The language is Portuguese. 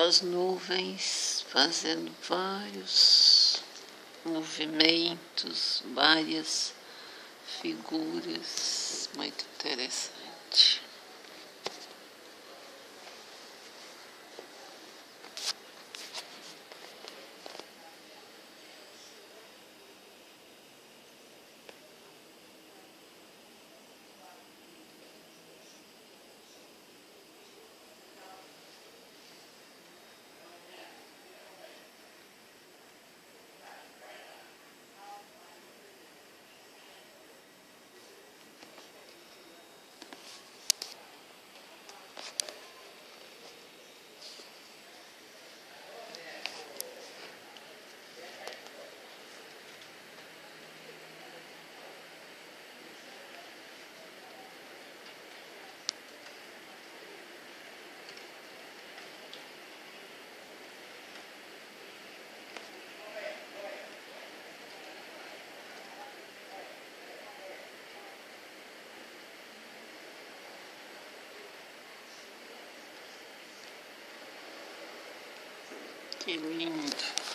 as nuvens fazendo vários movimentos, várias figuras, muito interessante. Qué lindo.